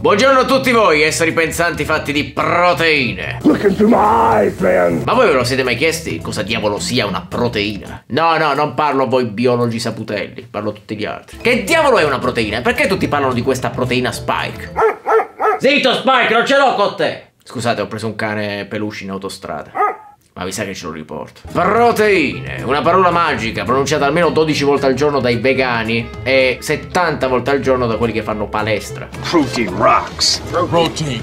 Buongiorno a tutti voi, esseri pensanti fatti di proteine. Look into my eyes, man. Ma voi ve lo siete mai chiesti cosa diavolo sia una proteina? No, no, non parlo a voi biologi saputelli, parlo a tutti gli altri. Che diavolo è una proteina? Perché tutti parlano di questa proteina Spike? Zitto Spike, non ce l'ho con te! Scusate, ho preso un cane peluche in autostrada. Ma mi sa che ce lo riporto. Proteine, una parola magica pronunciata almeno 12 volte al giorno dai vegani e 70 volte al giorno da quelli che fanno palestra. Protein rocks. Protein.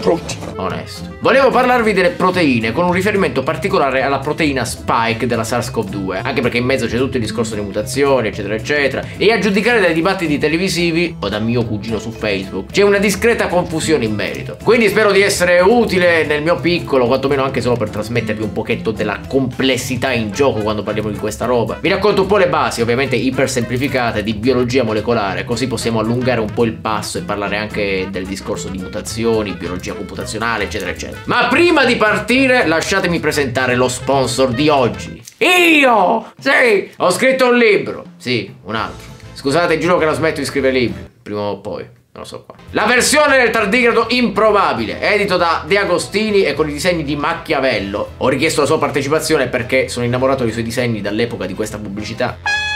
Protein. Onesto. Volevo parlarvi delle proteine con un riferimento particolare alla proteina spike della SARS-CoV-2, anche perché in mezzo c'è tutto il discorso di mutazioni, eccetera, eccetera, e a giudicare dai dibattiti televisivi o da mio cugino su Facebook c'è una discreta confusione in merito. Quindi spero di essere utile nel mio piccolo, quantomeno anche solo per trasmettervi un pochetto della complessità in gioco quando parliamo di questa roba. Vi racconto un po' le basi, ovviamente iper semplificate, di biologia molecolare, così possiamo allungare un po' il passo e parlare anche del discorso di mutazioni, biologia computazionale, eccetera, eccetera. Ma prima di partire lasciatemi presentare lo sponsor di oggi. Io! Sì! Ho scritto un libro. Sì, un altro. Scusate, giuro che non smetto di scrivere libri. Prima o poi. Non lo so qua. La versione del tardigrado improbabile, edito da De Agostini e con i disegni di Machiavello. Ho richiesto la sua partecipazione perché sono innamorato dei suoi disegni dall'epoca di questa pubblicità.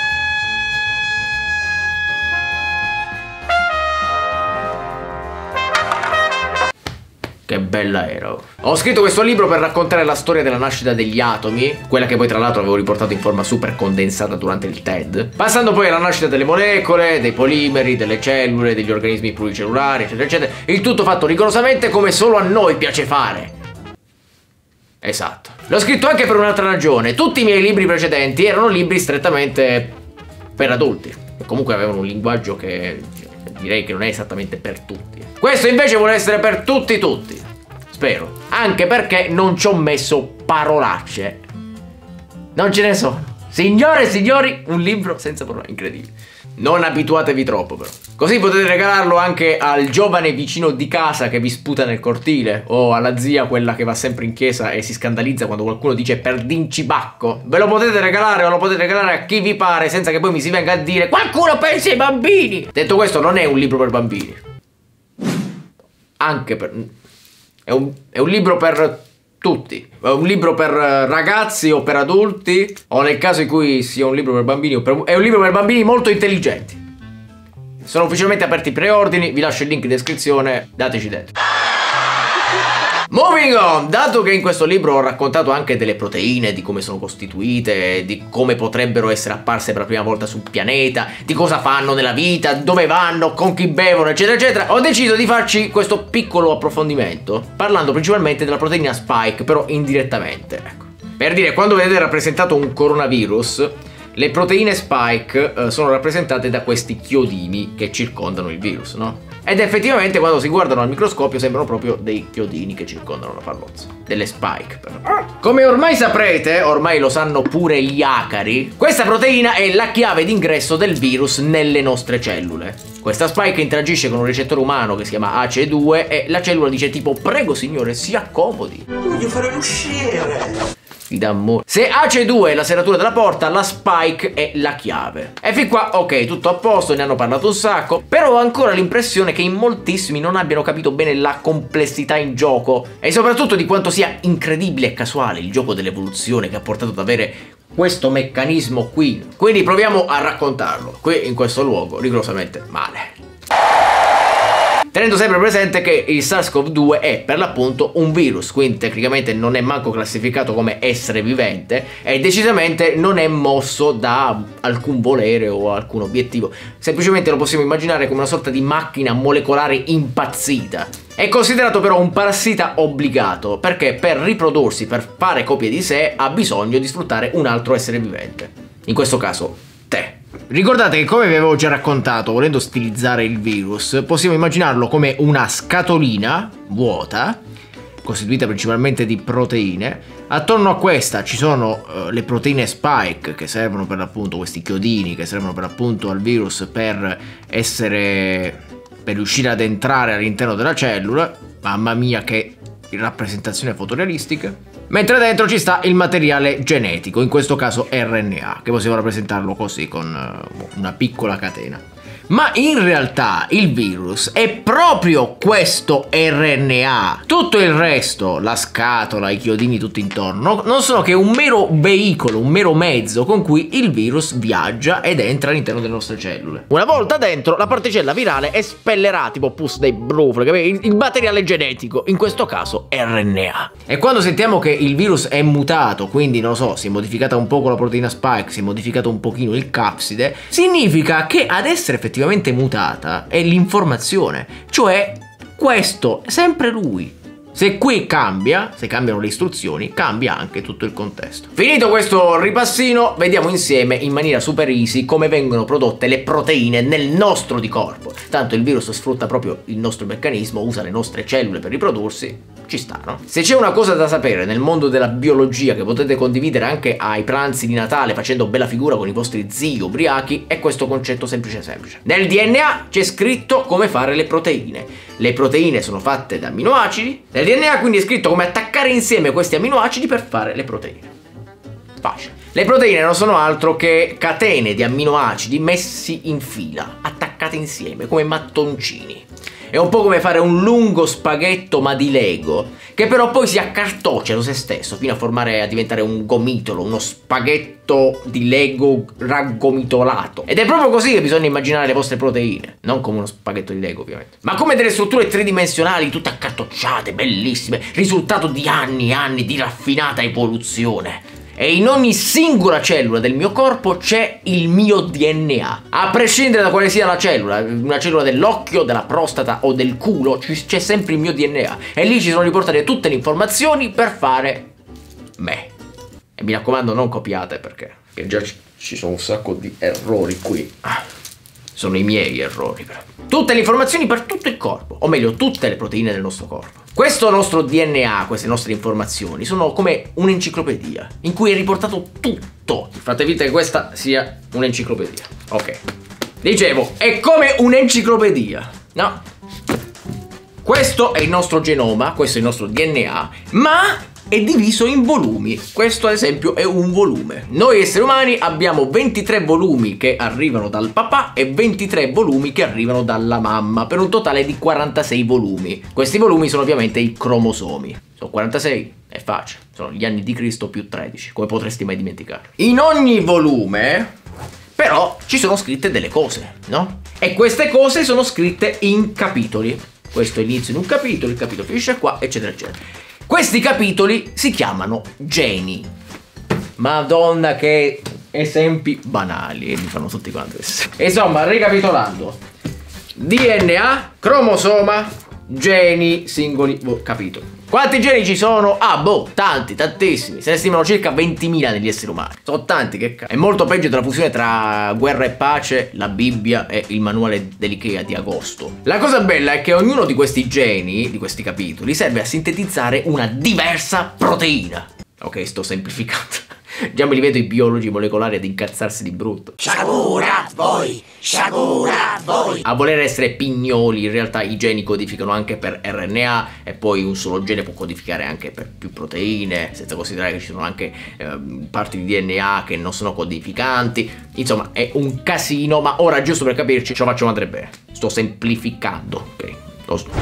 Che bella era. Ho scritto questo libro per raccontare la storia della nascita degli atomi, quella che poi tra l'altro avevo riportato in forma super condensata durante il TED, passando poi alla nascita delle molecole, dei polimeri, delle cellule, degli organismi pluricellulari, eccetera, eccetera. Il tutto fatto rigorosamente come solo a noi piace fare. Esatto. L'ho scritto anche per un'altra ragione. Tutti i miei libri precedenti erano libri strettamente per adulti. Comunque avevano un linguaggio che direi che non è esattamente per tutti. Questo invece vuole essere per tutti tutti. Spero. Anche perché non ci ho messo parolacce. Non ce ne sono. Signore e signori, un libro senza parole. Incredibile. Non abituatevi troppo però. Così potete regalarlo anche al giovane vicino di casa che vi sputa nel cortile o alla zia quella che va sempre in chiesa e si scandalizza quando qualcuno dice per dincibacco. Ve lo potete regalare o lo potete regalare a chi vi pare senza che poi mi si venga a dire qualcuno pensi ai bambini. Detto questo non è un libro per bambini. Anche per... È un, è un libro per tutti. Un libro per ragazzi o per adulti, o nel caso in cui sia un libro per bambini, è un libro per bambini molto intelligenti. Sono ufficialmente aperti i preordini, vi lascio il link in descrizione, dateci dentro. Moving on, dato che in questo libro ho raccontato anche delle proteine, di come sono costituite, di come potrebbero essere apparse per la prima volta sul pianeta, di cosa fanno nella vita, dove vanno, con chi bevono, eccetera, eccetera, ho deciso di farci questo piccolo approfondimento, parlando principalmente della proteina spike, però indirettamente, ecco. Per dire, quando vedete rappresentato un coronavirus, le proteine spike eh, sono rappresentate da questi chiodini che circondano il virus, no? Ed effettivamente quando si guardano al microscopio sembrano proprio dei chiodini che circondano la pallozza. Delle spike però. Come ormai saprete, ormai lo sanno pure gli acari, questa proteina è la chiave d'ingresso del virus nelle nostre cellule. Questa spike interagisce con un recettore umano che si chiama ACE2 e la cellula dice tipo prego signore si accomodi. Voglio fare l'usciere dà amore. Se AC2 è la serratura della porta, la Spike è la chiave. E fin qua, ok, tutto a posto, ne hanno parlato un sacco, però ho ancora l'impressione che in moltissimi non abbiano capito bene la complessità in gioco e soprattutto di quanto sia incredibile e casuale il gioco dell'evoluzione che ha portato ad avere questo meccanismo qui. Quindi proviamo a raccontarlo, qui in questo luogo, rigorosamente male tenendo sempre presente che il SARS-CoV-2 è per l'appunto un virus, quindi tecnicamente non è manco classificato come essere vivente e decisamente non è mosso da alcun volere o alcun obiettivo, semplicemente lo possiamo immaginare come una sorta di macchina molecolare impazzita. È considerato però un parassita obbligato perché per riprodursi, per fare copie di sé, ha bisogno di sfruttare un altro essere vivente. In questo caso. Ricordate che come vi avevo già raccontato, volendo stilizzare il virus, possiamo immaginarlo come una scatolina vuota, costituita principalmente di proteine. Attorno a questa ci sono uh, le proteine spike che servono per l'appunto, questi chiodini che servono per l'appunto al virus per essere, per riuscire ad entrare all'interno della cellula. Mamma mia che rappresentazione fotorealistica mentre dentro ci sta il materiale genetico, in questo caso RNA, che possiamo rappresentarlo così con uh, una piccola catena. Ma in realtà il virus è proprio questo RNA. Tutto il resto, la scatola, i chiodini tutto intorno, non sono che un mero veicolo, un mero mezzo con cui il virus viaggia ed entra all'interno delle nostre cellule. Una volta dentro, la particella virale espellerà tipo pus dei brufoli, il, materiale genetico, in questo caso RNA. E quando sentiamo che il virus è mutato, quindi non so, si è modificata un poco la proteina spike, si è modificato un pochino il capside, significa che ad essere effettivamente mutata è l'informazione, cioè questo, sempre lui. Se qui cambia, se cambiano le istruzioni, cambia anche tutto il contesto. Finito questo ripassino, vediamo insieme in maniera super easy come vengono prodotte le proteine nel nostro di corpo. Tanto il virus sfrutta proprio il nostro meccanismo, usa le nostre cellule per riprodursi, ci sta, no? Se c'è una cosa da sapere nel mondo della biologia che potete condividere anche ai pranzi di Natale facendo bella figura con i vostri zii ubriachi, è questo concetto semplice semplice. Nel DNA c'è scritto come fare le proteine. Le proteine sono fatte da amminoacidi, nel DNA quindi è scritto come attaccare insieme questi amminoacidi per fare le proteine. Facile. Le proteine non sono altro che catene di amminoacidi messi in fila, attaccate insieme come mattoncini. È un po' come fare un lungo spaghetto ma di Lego, che però poi si accartoccia su se stesso fino a formare, a diventare un gomitolo, uno spaghetto di Lego raggomitolato. Ed è proprio così che bisogna immaginare le vostre proteine, non come uno spaghetto di Lego ovviamente, ma come delle strutture tridimensionali tutte accartocciate, bellissime, risultato di anni e anni di raffinata evoluzione e in ogni singola cellula del mio corpo c'è il mio DNA. A prescindere da quale sia la cellula, una cellula dell'occhio, della prostata o del culo, c'è sempre il mio DNA. E lì ci sono riportate tutte le informazioni per fare me. E mi raccomando non copiate perché, perché già ci sono un sacco di errori qui. Sono i miei errori però. Tutte le informazioni per tutto il corpo, o meglio tutte le proteine del nostro corpo. Questo nostro DNA, queste nostre informazioni, sono come un'enciclopedia in cui è riportato tutto. Fate finta che questa sia un'enciclopedia. Ok. Dicevo, è come un'enciclopedia, no? Questo è il nostro genoma, questo è il nostro DNA, ma è diviso in volumi. Questo ad esempio è un volume. Noi esseri umani abbiamo 23 volumi che arrivano dal papà e 23 volumi che arrivano dalla mamma, per un totale di 46 volumi. Questi volumi sono ovviamente i cromosomi. Sono 46, è facile, sono gli anni di Cristo più 13, come potresti mai dimenticare. In ogni volume però ci sono scritte delle cose, no? E queste cose sono scritte in capitoli. Questo è l'inizio di un capitolo, il capitolo finisce qua, eccetera, eccetera. Questi capitoli si chiamano geni. Madonna che esempi banali e mi fanno tutti quanti. Insomma, ricapitolando. DNA, cromosoma, geni singoli, boh, capito. Quanti geni ci sono? Ah, boh, tanti, tantissimi. Se ne stimano circa 20.000 negli esseri umani. Sono tanti, che cazzo. È molto peggio della fusione tra Guerra e Pace, la Bibbia e il manuale dell'Ikea di agosto. La cosa bella è che ognuno di questi geni, di questi capitoli, serve a sintetizzare una diversa proteina. Ok, sto semplificando. Già me li vedo i biologi molecolari ad incazzarsi di brutto. Sciagura voi! Sciagura voi! A voler essere pignoli, in realtà i geni codificano anche per RNA e poi un solo gene può codificare anche per più proteine, senza considerare che ci sono anche eh, parti di DNA che non sono codificanti. Insomma, è un casino, ma ora giusto per capirci ce lo faccio madre bene. Sto semplificando, ok?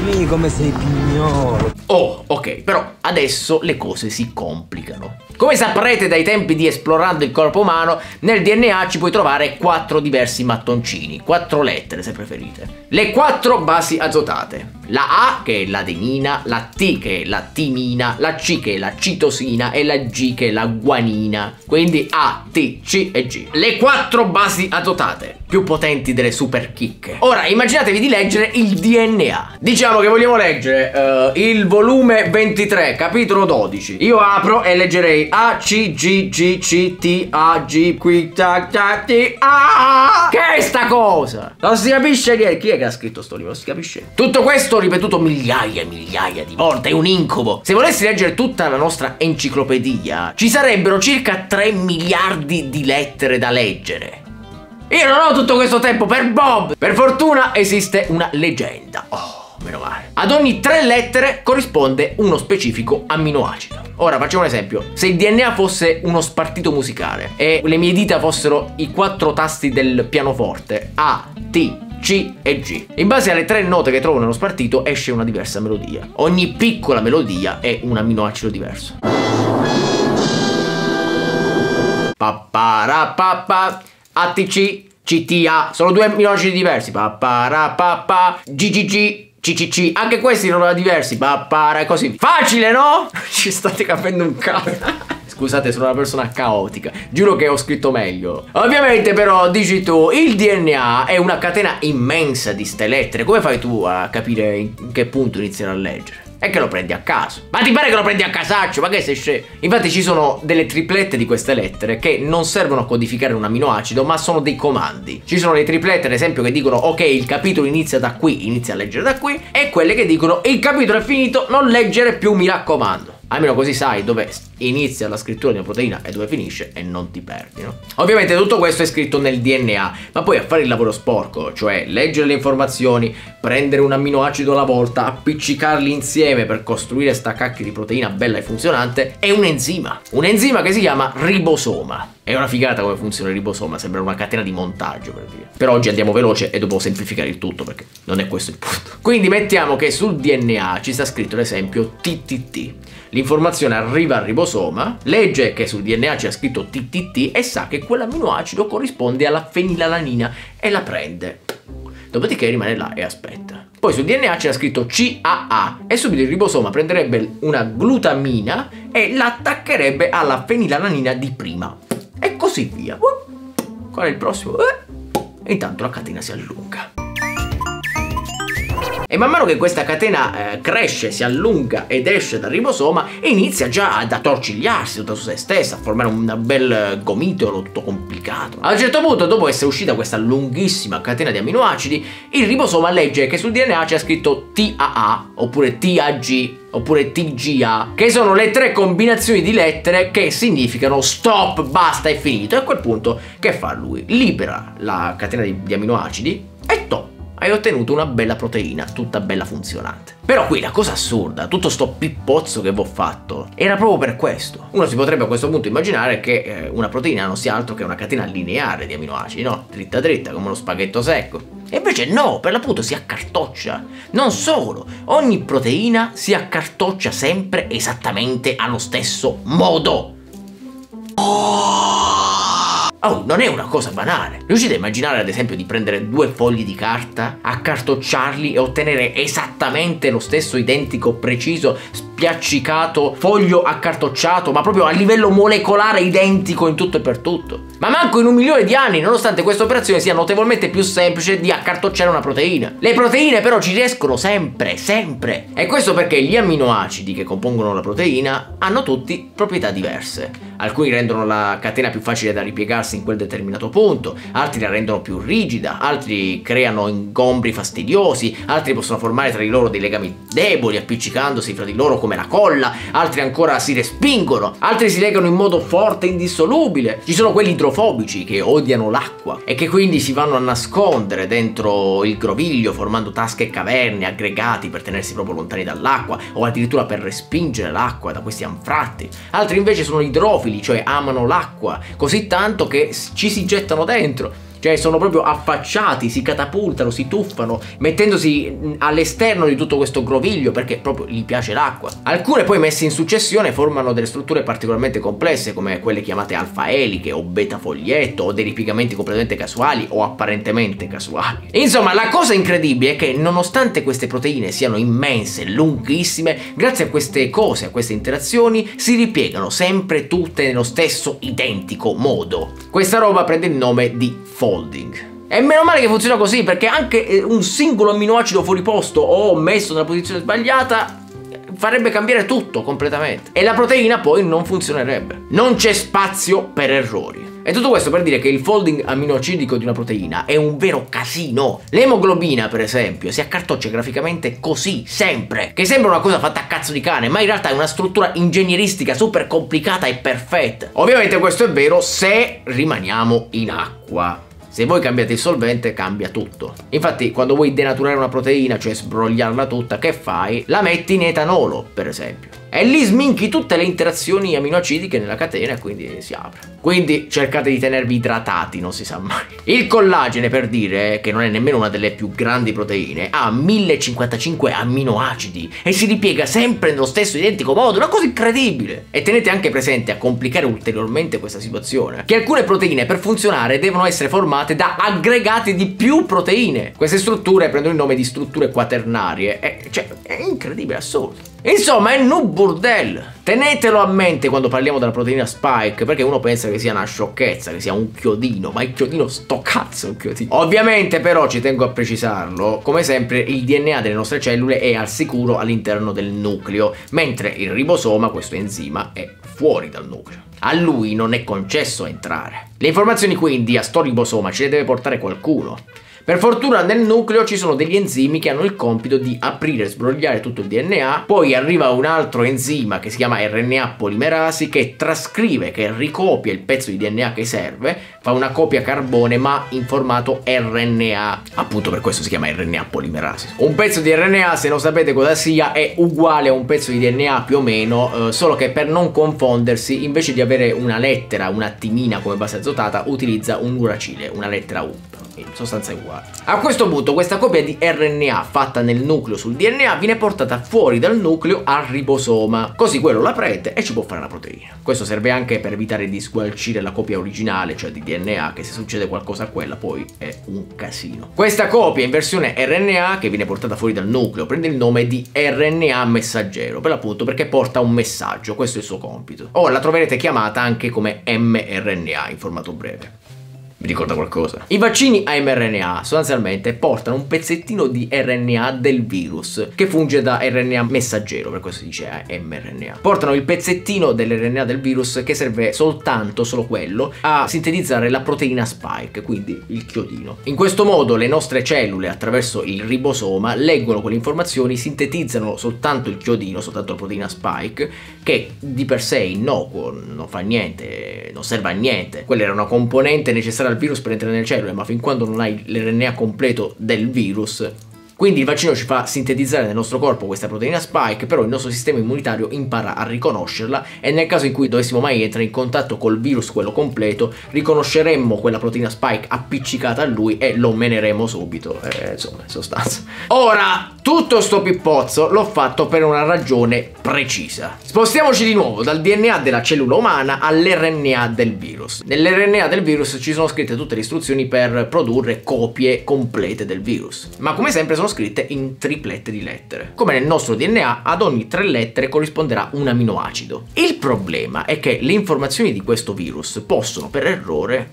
Mi come sei pignolo. Oh, ok, però adesso le cose si complicano. Come saprete dai tempi di esplorando il corpo umano, nel DNA ci puoi trovare quattro diversi mattoncini, quattro lettere se preferite. Le quattro basi azotate. La A che è l'adenina, la T che è la timina, la C che è la citosina e la G che è la guanina. Quindi A, T, C e G. Le quattro basi azotate, più potenti delle super chicche. Ora immaginatevi di leggere il DNA. Diciamo che vogliamo leggere uh, il volume 23, capitolo 12. Io apro e leggerei A, C, G, G, C, T, A, G, Q, T, T, A. Che è sta cosa? Non si capisce niente. Chi è che ha scritto sto libro? Non si capisce. Tutto questo ripetuto migliaia e migliaia di volte, è un incubo. Se volessi leggere tutta la nostra enciclopedia, ci sarebbero circa 3 miliardi di lettere da leggere. Io non ho tutto questo tempo per Bob! Per fortuna esiste una leggenda. Oh, meno male. Ad ogni tre lettere corrisponde uno specifico amminoacido. Ora facciamo un esempio. Se il DNA fosse uno spartito musicale e le mie dita fossero i quattro tasti del pianoforte A, T, C e G. In base alle tre note che trovo nello spartito esce una diversa melodia. Ogni piccola melodia è un amminoacido diverso. Papparapappa ATC CTA sono due amminoacidi diversi. Papparapappa GGG CCC, anche questi erano diversi, pappara e così. Facile, no? Ci state capendo un cazzo. Scusate, sono una persona caotica. Giuro che ho scritto meglio. Ovviamente, però, dici tu, il DNA è una catena immensa di ste lettere. Come fai tu a capire in che punto iniziare a leggere? È che lo prendi a caso. Ma ti pare che lo prendi a casaccio? Ma che sei scemo? Infatti ci sono delle triplette di queste lettere che non servono a codificare un aminoacido, ma sono dei comandi. Ci sono le triplette, ad esempio, che dicono ok, il capitolo inizia da qui, inizia a leggere da qui, e quelle che dicono il capitolo è finito, non leggere più, mi raccomando. Almeno così sai dove inizia la scrittura di una proteina e dove finisce e non ti perdi, no? Ovviamente tutto questo è scritto nel DNA, ma poi a fare il lavoro sporco, cioè leggere le informazioni, prendere un amminoacido alla volta, appiccicarli insieme per costruire sta cacchio di proteina bella e funzionante, è un enzima. Un enzima che si chiama ribosoma. È una figata come funziona il ribosoma, sembra una catena di montaggio per dire. Però oggi andiamo veloce e devo semplificare il tutto perché non è questo il punto. Quindi mettiamo che sul DNA ci sta scritto l'esempio TTT. L'informazione arriva al ribosoma, legge che sul DNA c'è scritto TTT e sa che quell'amminoacido corrisponde alla fenilalanina e la prende. Dopodiché rimane là e aspetta. Poi sul DNA c'era scritto CAA e subito il ribosoma prenderebbe una glutamina e l'attaccherebbe alla fenilalanina di prima. E così via. Qual è il prossimo? E intanto la catena si allunga. E man mano che questa catena eh, cresce, si allunga ed esce dal ribosoma, inizia già ad attorcigliarsi tutta su se stessa, a formare un bel gomitolo tutto complicato. A un certo punto, dopo essere uscita questa lunghissima catena di amminoacidi, il ribosoma legge che sul DNA c'è scritto TAA oppure TAG oppure TGA, che sono le tre combinazioni di lettere che significano stop, basta, è finito. E a quel punto che fa lui? Libera la catena di, di amminoacidi e top hai ottenuto una bella proteina, tutta bella funzionante. Però qui la cosa assurda, tutto sto pippozzo che vi ho fatto, era proprio per questo. Uno si potrebbe a questo punto immaginare che eh, una proteina non sia altro che una catena lineare di aminoacidi, no? Dritta dritta, come uno spaghetto secco. E invece no, per l'appunto si accartoccia. Non solo, ogni proteina si accartoccia sempre esattamente allo stesso modo. Oh! Oh, non è una cosa banale. Riuscite a immaginare ad esempio di prendere due fogli di carta, accartocciarli e ottenere esattamente lo stesso identico preciso spiaccicato foglio accartocciato, ma proprio a livello molecolare identico in tutto e per tutto. Ma manco in un milione di anni, nonostante questa operazione sia notevolmente più semplice di accartocciare una proteina. Le proteine però ci riescono sempre, sempre. E questo perché gli amminoacidi che compongono la proteina hanno tutti proprietà diverse. Alcuni rendono la catena più facile da ripiegarsi in quel determinato punto, altri la rendono più rigida, altri creano ingombri fastidiosi, altri possono formare tra di loro dei legami deboli appiccicandosi fra di loro come la colla, altri ancora si respingono, altri si legano in modo forte e indissolubile. Ci sono quelli idrofobici che odiano l'acqua e che quindi si vanno a nascondere dentro il groviglio formando tasche e caverne, aggregati per tenersi proprio lontani dall'acqua o addirittura per respingere l'acqua da questi anfratti. Altri invece sono idrofili cioè amano l'acqua così tanto che ci si gettano dentro. Cioè sono proprio affacciati, si catapultano, si tuffano, mettendosi all'esterno di tutto questo groviglio perché proprio gli piace l'acqua. Alcune poi messe in successione formano delle strutture particolarmente complesse come quelle chiamate alfa eliche o beta foglietto o dei ripiegamenti completamente casuali o apparentemente casuali. Insomma, la cosa incredibile è che nonostante queste proteine siano immense, lunghissime, grazie a queste cose, a queste interazioni, si ripiegano sempre tutte nello stesso identico modo. Questa roba prende il nome di foglio folding. E meno male che funziona così perché anche eh, un singolo amminoacido fuori posto o messo nella posizione sbagliata farebbe cambiare tutto completamente. E la proteina poi non funzionerebbe. Non c'è spazio per errori. E tutto questo per dire che il folding aminoacidico di una proteina è un vero casino. L'emoglobina, per esempio, si accartoccia graficamente così, sempre. Che sembra una cosa fatta a cazzo di cane, ma in realtà è una struttura ingegneristica super complicata e perfetta. Ovviamente questo è vero se rimaniamo in acqua. Se voi cambiate il solvente cambia tutto. Infatti quando vuoi denaturare una proteina, cioè sbrogliarla tutta, che fai? La metti in etanolo, per esempio. E lì sminchi tutte le interazioni aminoacidiche nella catena e quindi si apre. Quindi cercate di tenervi idratati, non si sa mai. Il collagene, per dire, che non è nemmeno una delle più grandi proteine, ha 1055 amminoacidi e si ripiega sempre nello stesso identico modo, una cosa incredibile. E tenete anche presente, a complicare ulteriormente questa situazione, che alcune proteine per funzionare devono essere formate da aggregati di più proteine. Queste strutture prendono il nome di strutture quaternarie, e, cioè, è incredibile, assurdo. Insomma, è un burdel. Tenetelo a mente quando parliamo della proteina spike, perché uno pensa che sia una sciocchezza, che sia un chiodino, ma il chiodino sto cazzo un chiodino. Ovviamente però ci tengo a precisarlo, come sempre il DNA delle nostre cellule è al sicuro all'interno del nucleo, mentre il ribosoma, questo enzima, è fuori dal nucleo. A lui non è concesso entrare. Le informazioni quindi a sto ribosoma ce le deve portare qualcuno. Per fortuna nel nucleo ci sono degli enzimi che hanno il compito di aprire e sbrogliare tutto il DNA, poi arriva un altro enzima che si chiama RNA polimerasi che trascrive, che ricopia il pezzo di DNA che serve, fa una copia carbone ma in formato RNA, appunto per questo si chiama RNA polimerasi. Un pezzo di RNA, se non sapete cosa sia, è uguale a un pezzo di DNA più o meno, eh, solo che per non confondersi, invece di avere una lettera, una timina come base azotata, utilizza un uracile, una lettera U in sostanza è uguale. A questo punto questa copia di RNA fatta nel nucleo sul DNA viene portata fuori dal nucleo al ribosoma, così quello la prende e ci può fare la proteina. Questo serve anche per evitare di sgualcire la copia originale, cioè di DNA, che se succede qualcosa a quella poi è un casino. Questa copia in versione RNA che viene portata fuori dal nucleo prende il nome di RNA messaggero, per l'appunto perché porta un messaggio, questo è il suo compito. O la troverete chiamata anche come mRNA in formato breve. Vi ricorda qualcosa? I vaccini a mRNA sostanzialmente portano un pezzettino di RNA del virus che funge da RNA messaggero, per questo si dice mRNA. Portano il pezzettino dell'RNA del virus che serve soltanto, solo quello, a sintetizzare la proteina spike, quindi il chiodino. In questo modo le nostre cellule attraverso il ribosoma leggono quelle informazioni, sintetizzano soltanto il chiodino, soltanto la proteina spike, che di per sé è innocuo, non fa niente, non serve a niente. Quella era una componente necessaria al virus per entrare nelle cellule, ma fin quando non hai l'RNA completo del virus quindi il vaccino ci fa sintetizzare nel nostro corpo questa proteina spike, però il nostro sistema immunitario impara a riconoscerla e nel caso in cui dovessimo mai entrare in contatto col virus, quello completo, riconosceremmo quella proteina spike appiccicata a lui e lo meneremo subito. Eh, insomma, in sostanza. Ora, tutto sto pippozzo l'ho fatto per una ragione precisa. Spostiamoci di nuovo dal DNA della cellula umana all'RNA del virus. Nell'RNA del virus ci sono scritte tutte le istruzioni per produrre copie complete del virus. Ma come sempre sono scritte in triplette di lettere. Come nel nostro DNA, ad ogni tre lettere corrisponderà un aminoacido. Il problema è che le informazioni di questo virus possono per errore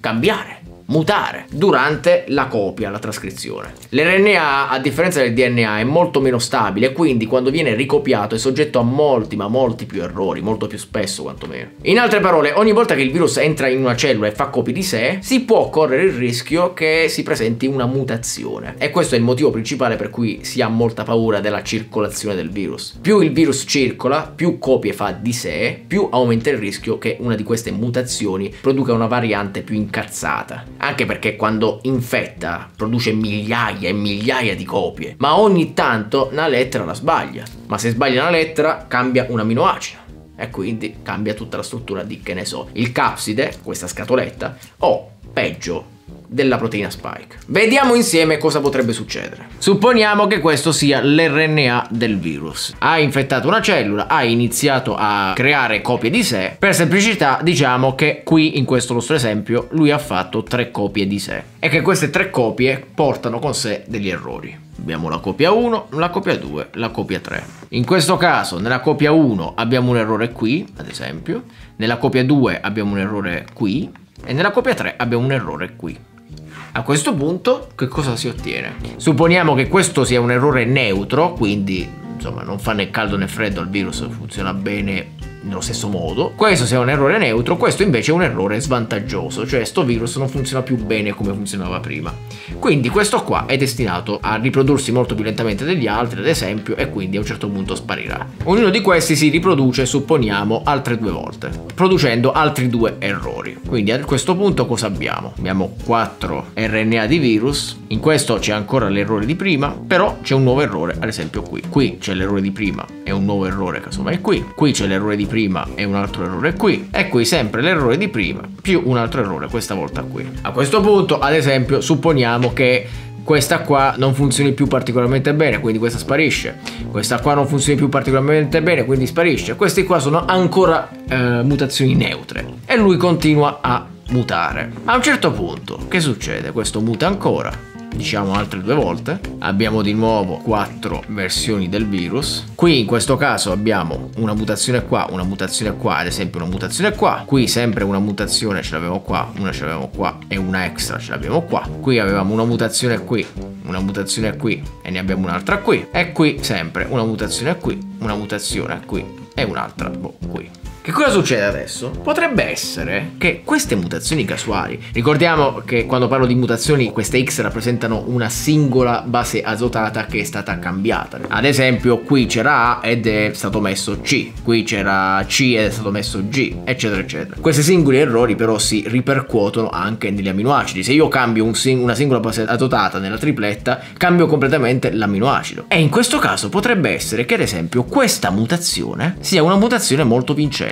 cambiare mutare durante la copia, la trascrizione. L'RNA, a differenza del DNA, è molto meno stabile quindi quando viene ricopiato è soggetto a molti, ma molti più errori, molto più spesso quantomeno. In altre parole, ogni volta che il virus entra in una cellula e fa copie di sé, si può correre il rischio che si presenti una mutazione. E questo è il motivo principale per cui si ha molta paura della circolazione del virus. Più il virus circola, più copie fa di sé, più aumenta il rischio che una di queste mutazioni produca una variante più incazzata anche perché quando infetta produce migliaia e migliaia di copie, ma ogni tanto una lettera la sbaglia, ma se sbaglia una lettera cambia un aminoacido e quindi cambia tutta la struttura di, che ne so, il capside, questa scatoletta, o peggio, della proteina spike. Vediamo insieme cosa potrebbe succedere. Supponiamo che questo sia l'RNA del virus. Ha infettato una cellula, ha iniziato a creare copie di sé. Per semplicità diciamo che qui in questo nostro esempio lui ha fatto tre copie di sé e che queste tre copie portano con sé degli errori. Abbiamo la copia 1, la copia 2, la copia 3. In questo caso nella copia 1 abbiamo un errore qui, ad esempio, nella copia 2 abbiamo un errore qui e nella copia 3 abbiamo un errore qui. A questo punto che cosa si ottiene? Supponiamo che questo sia un errore neutro, quindi insomma non fa né caldo né freddo al virus, funziona bene nello stesso modo. Questo sia un errore neutro, questo invece è un errore svantaggioso, cioè sto virus non funziona più bene come funzionava prima. Quindi questo qua è destinato a riprodursi molto più lentamente degli altri, ad esempio, e quindi a un certo punto sparirà. Ognuno di questi si riproduce, supponiamo, altre due volte, producendo altri due errori. Quindi a questo punto cosa abbiamo? Abbiamo 4 RNA di virus, in questo c'è ancora l'errore di prima, però c'è un nuovo errore, ad esempio qui. Qui c'è l'errore di prima e un nuovo errore casomai qui, qui c'è l'errore di prima e un altro errore qui, e qui sempre l'errore di prima più un altro errore questa volta qui. A questo punto, ad esempio, supponiamo che questa qua non funzioni più particolarmente bene, quindi questa sparisce. Questa qua non funzioni più particolarmente bene, quindi sparisce. Queste qua sono ancora eh, mutazioni neutre e lui continua a mutare. A un certo punto, che succede? Questo muta ancora diciamo altre due volte. Abbiamo di nuovo quattro versioni del virus. Qui in questo caso abbiamo una mutazione qua una mutazione qua ad esempio una mutazione qua. Qui sempre una mutazione ce l'avevamo qua una ce l'avevamo qua e una extra ce l'abbiamo qua. Qui avevamo una mutazione qui una mutazione qui e ne abbiamo un'altra qui. E qui sempre una mutazione qui una mutazione qui e un'altra boh, qui che cosa succede adesso? Potrebbe essere che queste mutazioni casuali, ricordiamo che quando parlo di mutazioni queste X rappresentano una singola base azotata che è stata cambiata. Ad esempio qui c'era A ed è stato messo C, qui c'era C ed è stato messo G, eccetera eccetera. Questi singoli errori però si ripercuotono anche negli aminoacidi. Se io cambio un sing una singola base azotata nella tripletta, cambio completamente l'amminoacido. E in questo caso potrebbe essere che ad esempio questa mutazione sia una mutazione molto vincente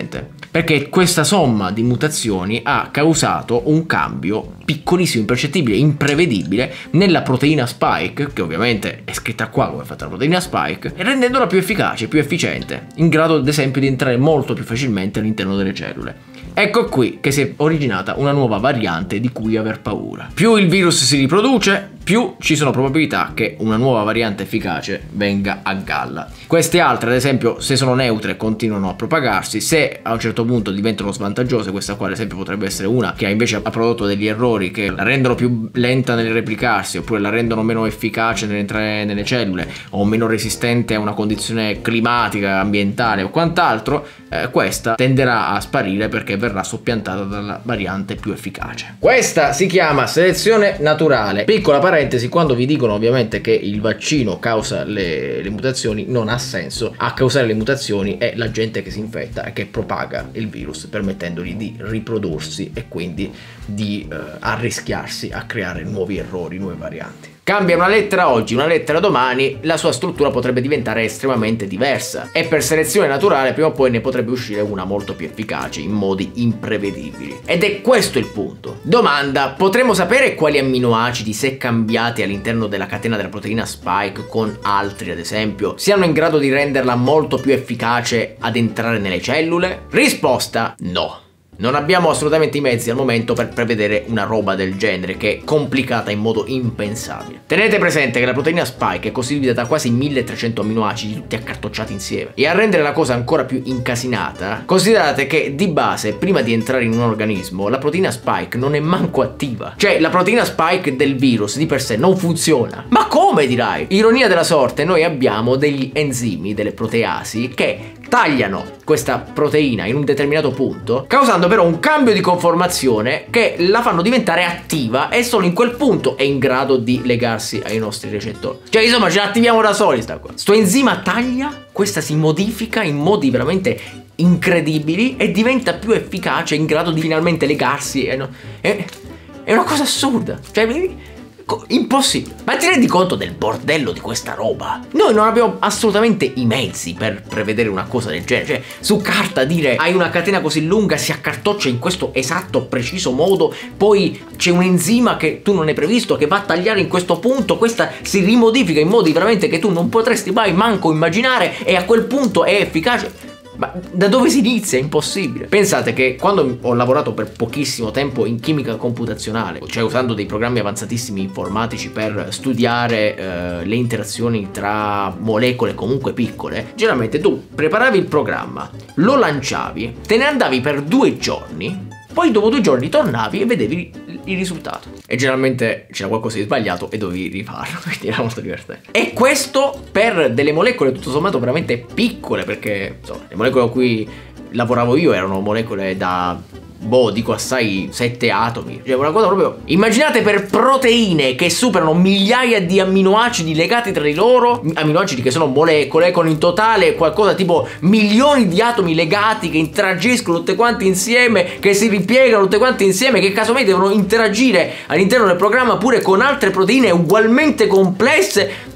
perché questa somma di mutazioni ha causato un cambio piccolissimo, impercettibile, imprevedibile nella proteina spike, che ovviamente è scritta qua come è fatta la proteina spike, rendendola più efficace, più efficiente, in grado ad esempio di entrare molto più facilmente all'interno delle cellule. Ecco qui che si è originata una nuova variante di cui aver paura. Più il virus si riproduce, più ci sono probabilità che una nuova variante efficace venga a galla. Queste altre, ad esempio, se sono neutre continuano a propagarsi, se a un certo punto diventano svantaggiose, questa qua ad esempio potrebbe essere una che invece ha prodotto degli errori che la rendono più lenta nel replicarsi, oppure la rendono meno efficace nell'entrare nelle cellule, o meno resistente a una condizione climatica, ambientale o quant'altro, eh, questa tenderà a sparire perché verrà soppiantata dalla variante più efficace. Questa si chiama selezione naturale. Piccola parentesi, quando vi dicono ovviamente che il vaccino causa le, le mutazioni, non ha senso. A causare le mutazioni è la gente che si infetta e che propaga il virus, permettendogli di riprodursi e quindi di eh, arrischiarsi a creare nuovi errori, nuove varianti. Cambia una lettera oggi, una lettera domani, la sua struttura potrebbe diventare estremamente diversa e per selezione naturale prima o poi ne potrebbe uscire una molto più efficace in modi imprevedibili. Ed è questo il punto. Domanda, potremmo sapere quali amminoacidi, se cambiati all'interno della catena della proteina spike con altri ad esempio, siano in grado di renderla molto più efficace ad entrare nelle cellule? Risposta no. Non abbiamo assolutamente i mezzi al momento per prevedere una roba del genere che è complicata in modo impensabile. Tenete presente che la proteina spike è costituita da quasi 1300 aminoacidi tutti accartocciati insieme e a rendere la cosa ancora più incasinata, considerate che di base prima di entrare in un organismo la proteina spike non è manco attiva. Cioè la proteina spike del virus di per sé non funziona. Ma come dirai? Ironia della sorte, noi abbiamo degli enzimi, delle proteasi che tagliano questa proteina in un determinato punto, causando però un cambio di conformazione che la fanno diventare attiva e solo in quel punto è in grado di legarsi ai nostri recettori. Cioè, insomma, ce l'attiviamo da soli sta qua. Sto enzima taglia, questa si modifica in modi veramente incredibili e diventa più efficace, in grado di finalmente legarsi. E no, è, è una cosa assurda. Cioè, impossibile. Ma ti rendi conto del bordello di questa roba? Noi non abbiamo assolutamente i mezzi per prevedere una cosa del genere. Cioè, su carta dire hai una catena così lunga, si accartoccia in questo esatto, preciso modo, poi c'è un enzima che tu non hai previsto che va a tagliare in questo punto, questa si rimodifica in modi veramente che tu non potresti mai manco immaginare e a quel punto è efficace. Ma da dove si inizia? È impossibile. Pensate che quando ho lavorato per pochissimo tempo in chimica computazionale, cioè usando dei programmi avanzatissimi informatici per studiare eh, le interazioni tra molecole comunque piccole, generalmente tu preparavi il programma, lo lanciavi, te ne andavi per due giorni, poi dopo due giorni tornavi e vedevi il risultato. E generalmente c'era qualcosa di sbagliato e dovevi rifarlo, quindi era molto divertente. E questo per delle molecole tutto sommato veramente piccole, perché insomma, le molecole a cui lavoravo io erano molecole da boh, dico assai sette atomi. Cioè, una cosa proprio. Immaginate per proteine che superano migliaia di amminoacidi legati tra di loro. Amminoacidi che sono molecole con in totale qualcosa tipo milioni di atomi legati che interagiscono tutte quante insieme, che si ripiegano tutte quante insieme, che casomai devono interagire all'interno del programma pure con altre proteine ugualmente complesse.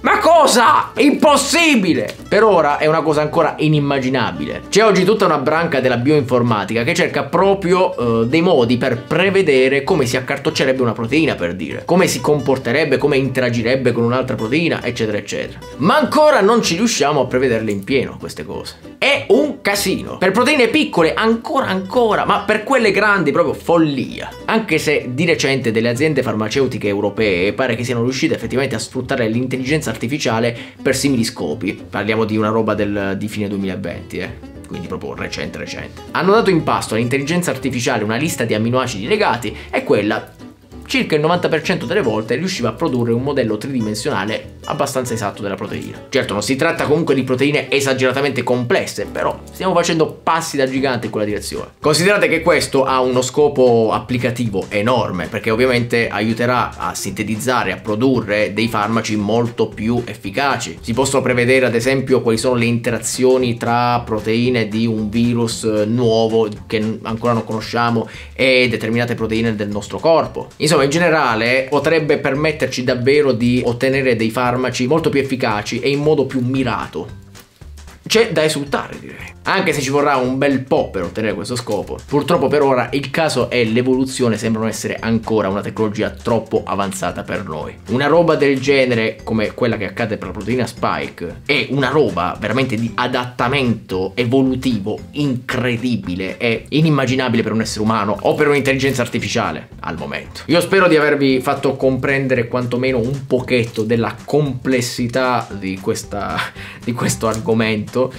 Ma cosa? Impossibile! Per ora è una cosa ancora inimmaginabile. C'è oggi tutta una branca della bioinformatica che cerca proprio uh, dei modi per prevedere come si accartoccerebbe una proteina, per dire, come si comporterebbe, come interagirebbe con un'altra proteina, eccetera, eccetera. Ma ancora non ci riusciamo a prevederle in pieno queste cose. È un casino. Per proteine piccole ancora ancora, ma per quelle grandi proprio follia. Anche se di recente delle aziende farmaceutiche europee pare che siano riuscite effettivamente a sfruttare l'intelligenza artificiale per simili scopi. Parliamo di una roba del, di fine 2020, eh quindi proprio recente recente. Hanno dato in pasto all'intelligenza artificiale una lista di amminoacidi legati e quella circa il 90% delle volte riusciva a produrre un modello tridimensionale abbastanza esatto della proteina. Certo non si tratta comunque di proteine esageratamente complesse, però stiamo facendo passi da gigante in quella direzione. Considerate che questo ha uno scopo applicativo enorme, perché ovviamente aiuterà a sintetizzare, a produrre dei farmaci molto più efficaci. Si possono prevedere ad esempio quali sono le interazioni tra proteine di un virus nuovo che ancora non conosciamo e determinate proteine del nostro corpo. Insomma, Insomma, in generale potrebbe permetterci davvero di ottenere dei farmaci molto più efficaci e in modo più mirato. C'è da esultare, direi anche se ci vorrà un bel po' per ottenere questo scopo. Purtroppo per ora il caso è l'evoluzione sembrano essere ancora una tecnologia troppo avanzata per noi. Una roba del genere come quella che accade per la proteina spike è una roba veramente di adattamento evolutivo incredibile e inimmaginabile per un essere umano o per un'intelligenza artificiale al momento. Io spero di avervi fatto comprendere quantomeno un pochetto della complessità di, questa, di questo argomento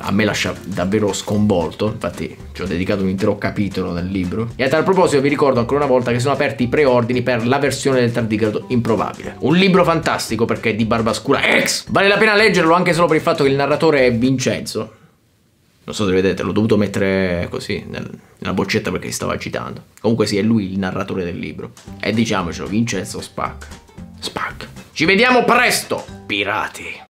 a me lascia davvero sconvolto, infatti ci ho dedicato un intero capitolo nel libro. E a tal proposito vi ricordo ancora una volta che sono aperti i preordini per la versione del tardigrado improbabile. Un libro fantastico perché è di Barbascura X! Vale la pena leggerlo anche solo per il fatto che il narratore è Vincenzo. Non so se vedete, l'ho dovuto mettere così nel, nella boccetta perché si stava agitando. Comunque sì, è lui il narratore del libro. E diciamocelo, Vincenzo Spack. Spack. Ci vediamo presto, pirati!